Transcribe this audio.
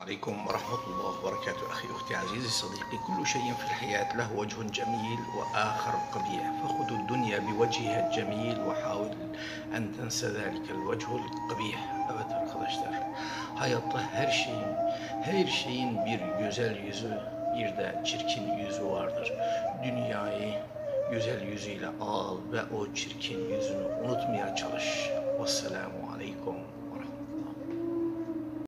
عليكم ورحمة الله وبركاته. أخي أختي عزيزي صديقي كل شيء في الحياة له وجه جميل وآخر قبيح. فخذ الدنيا بوجهها الجميل وحاول أن تنسى ذلك الوجه القبيح. Evet arkadaşlar. Hayatta her şeyin her şeyin bir güzel yüzü bir de çirkin yüzü vardır. Dünyayı güzel yüzüyle al ve o çirkin yüzünü unutmaya çalış. Vesselamu Aleyküm